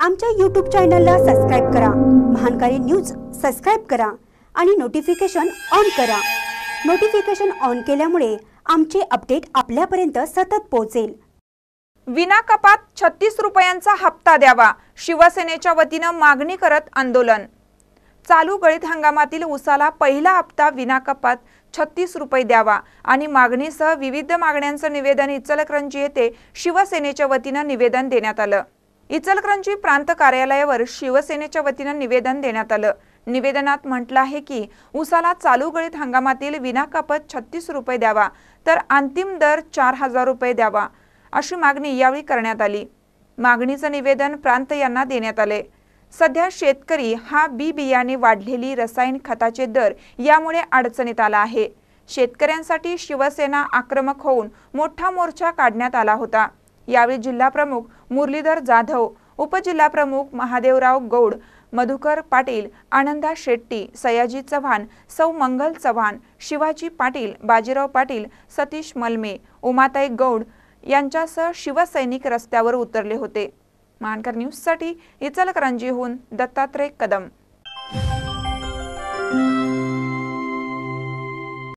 आमच्या यूट्यूब चॅनलला सबस्क्राईब करा. महानकारी न्यूज सबस्क्राईब करा आणि नोटिफिकेशन ऑन करा. नोटिफिकेशन ऑन केल्यामुळे आमचे अपडेट आपल्यापर्यंत सतत पोहोचेल. विना कपात छत्तीस रुपयांचा हप्ता द्यावा शिवसेनेच्या वतीनं मागणी करत आंदोलन. चालू गळीत हंगामातील उसाला पहिला हप्ता विना कपात छत्तीस रुपये द्यावा आणि मागणीसह विविध मागण्यांचं निवेदन इचलकरंजी येथे शिवसेनेच्या वतीनं निवेदन देण्यात आलं. इचलकरंजी प्रांत कार्यालयावर शिवसेनेच्या वतीनं निवेदन देण्यात आलं. निवेदनात म्हटलं आहे की उसाला चालू गळीत हंगामातील विना छत्तीस रुपये द्यावा तर अंतिम दर चार हजार रुपये द्यावा अशी मागणी यावेळी करण्यात आली. मागणीचं निवेदन प्रांत यांना देण्यात आले. सध्या शेतकरी हा बी बियाणे वाढलेली रसायन खताचे दर यामुळे अडचणीत आला आहे. शेतकऱ्यांसाठी शिवसेना आक्रमक होऊन मोठा मोर्चा काढण्यात आला होता. यावेळी जिल्हाप्रमुख मुरलीधर जाधव उपजिल्हा प्रमुख महादेवराव गौड मधुकर पाटील आनंदा शेट्टी सयाजी चव्हाण सौ मंगल चव्हाण शिवाजी पाटील बाजीराव पाटील सतीश मलमे उमाताई गौड यांच्यासह शिवसैनिक रस्त्यावर उतरले होते. मानकर न्यूजसाठी इचलकरंजीहून दत्तात्रय कदम.